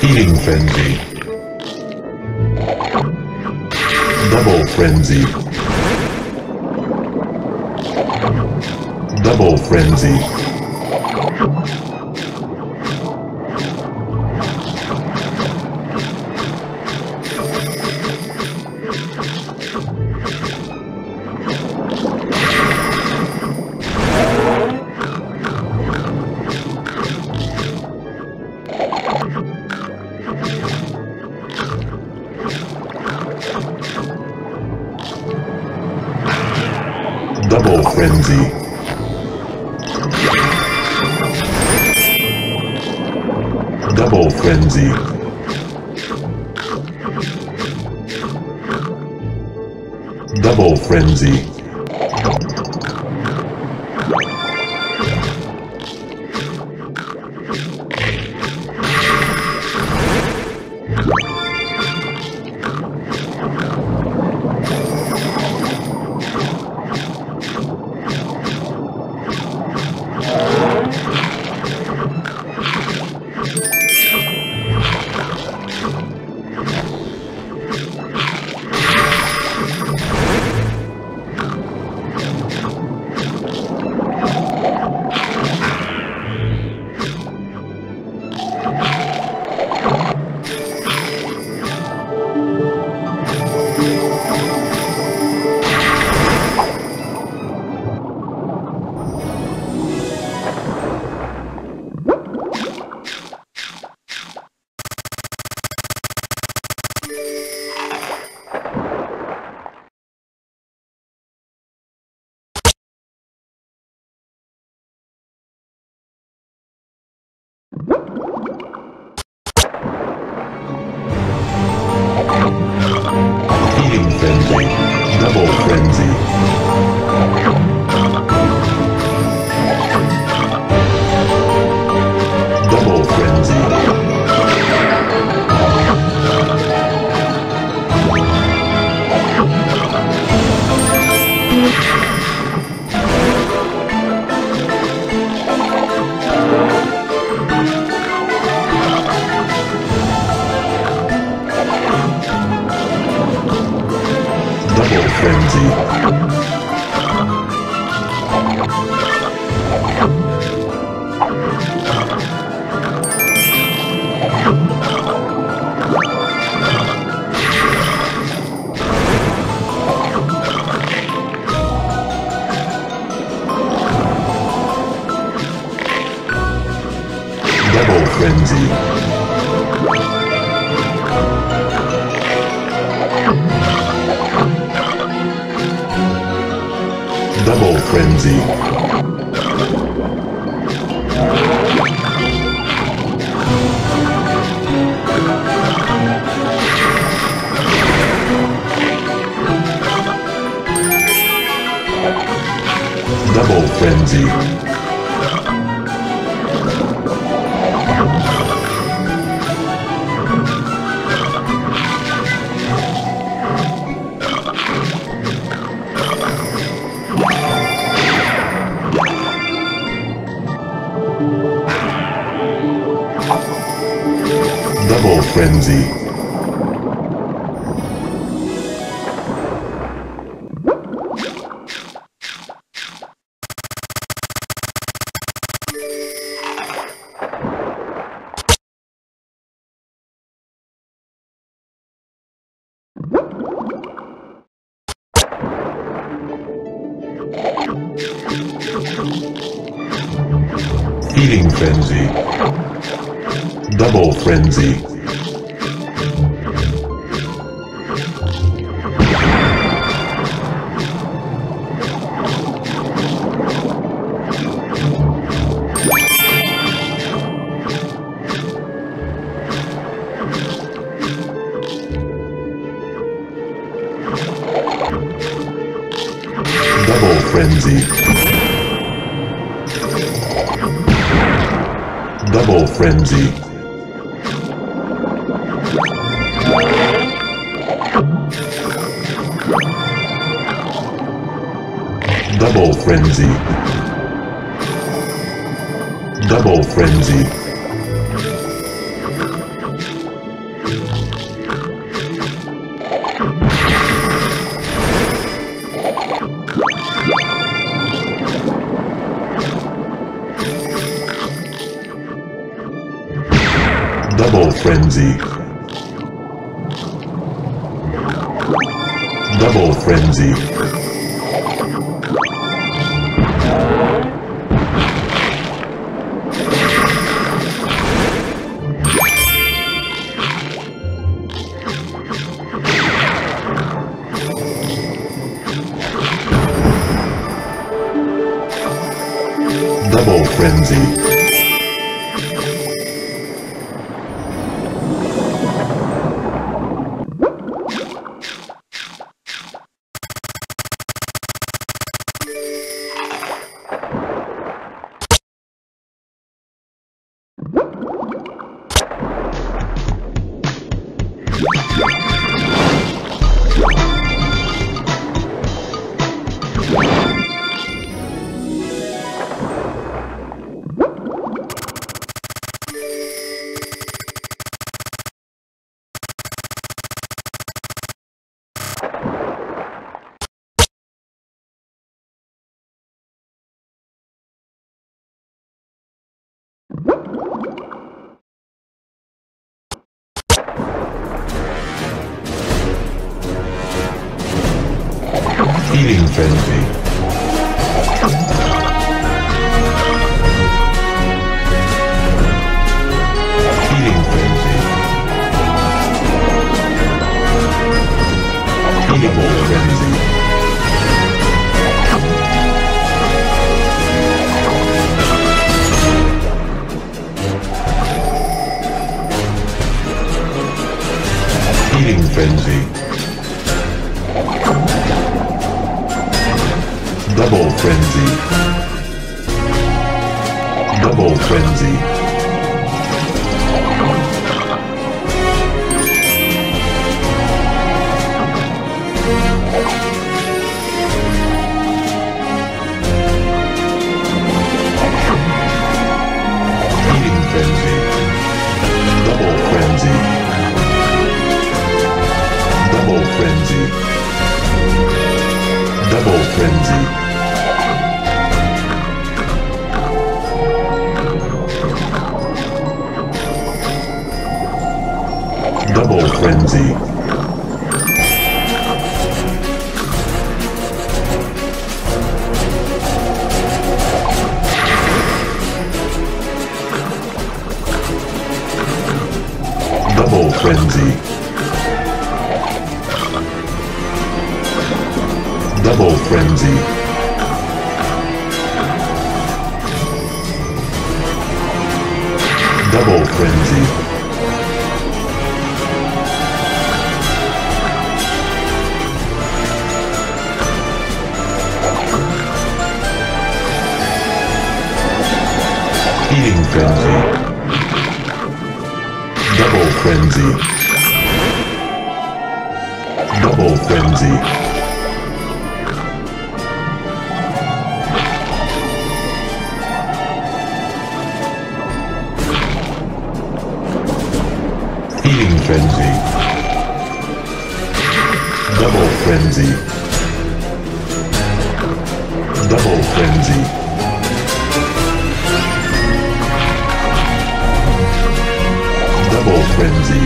Feeding frenzy. Double frenzy. Double frenzy. Frenzy. Double frenzy. Double frenzy. Double. Feeding frenzy. Double frenzy. Frenzy. Double frenzy. Double frenzy. Double frenzy. Frenzy. Double frenzy. Double frenzy. Double frenzy. Feeding frenzy. Double frenzy. Double frenzy. Double frenzy. Double frenzy. Double frenzy. Double frenzy. Double frenzy. Feeding frenzy. Double frenzy. Double frenzy. Feeding frenzy. Double frenzy. Double frenzy. Frenzy.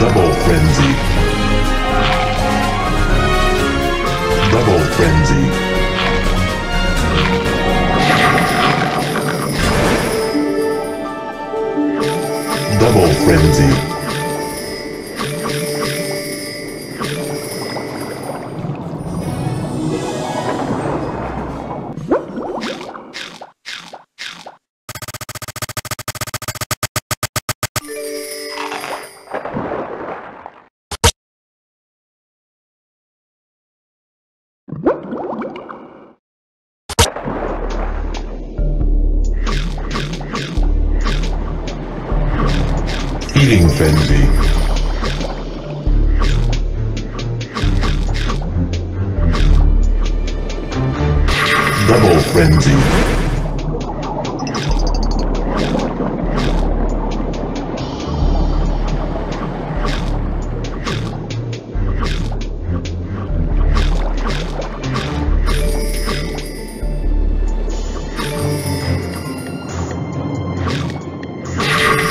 Double frenzy. Double frenzy. Double frenzy. Feeding. Double frenzy.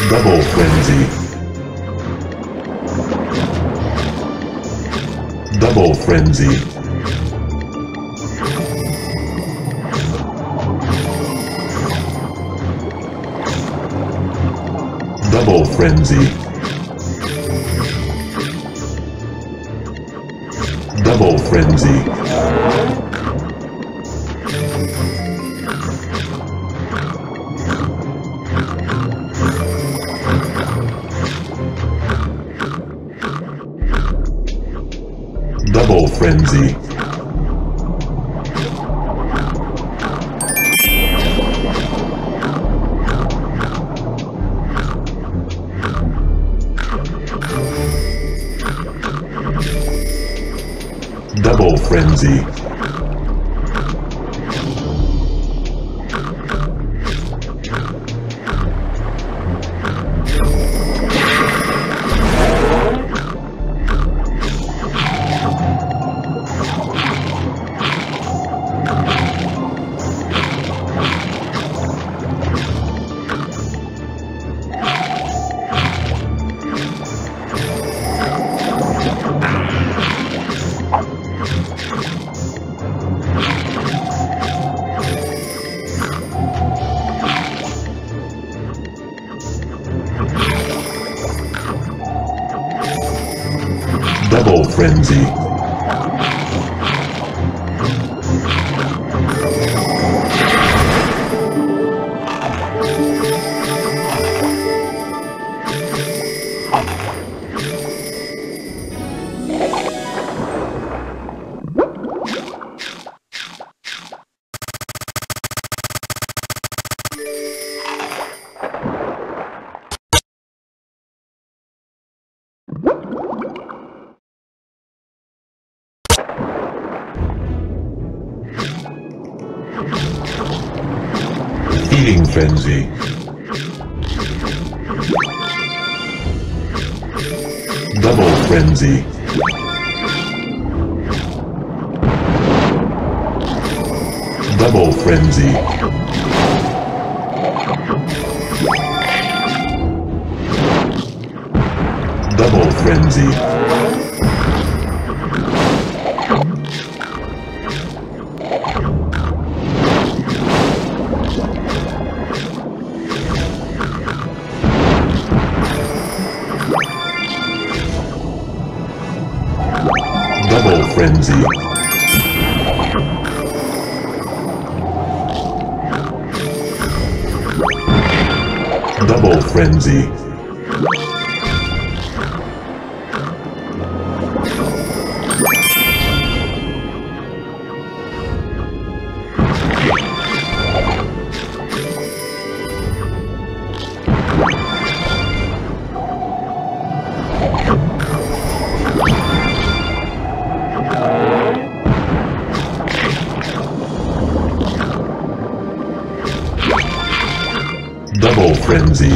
Double frenzy. Double frenzy. Double frenzy. Double frenzy. Frenzy. Double frenzy. Frenzy. Frenzy. Double frenzy. Double frenzy. Double frenzy. Frenzy. Double frenzy. Double frenzy.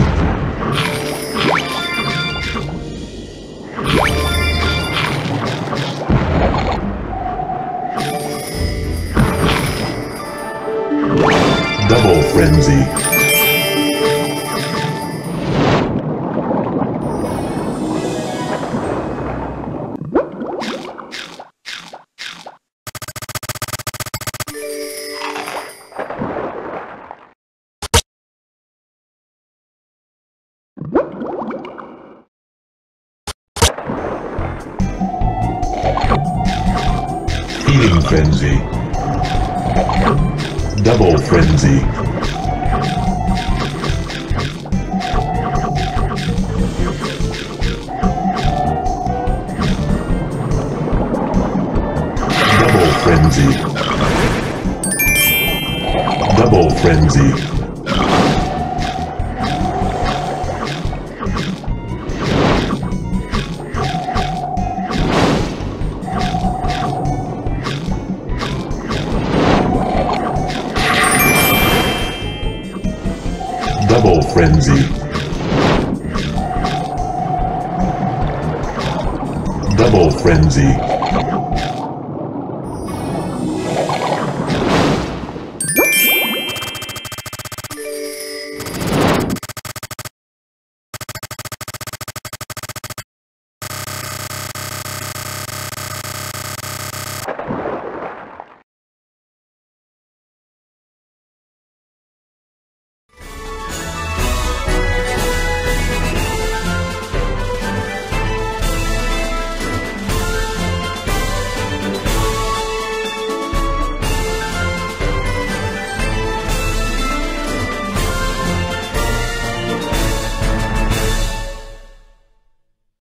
Double frenzy. Feeding frenzy. Double frenzy. Double frenzy. Double frenzy. Frenzy. Double frenzy.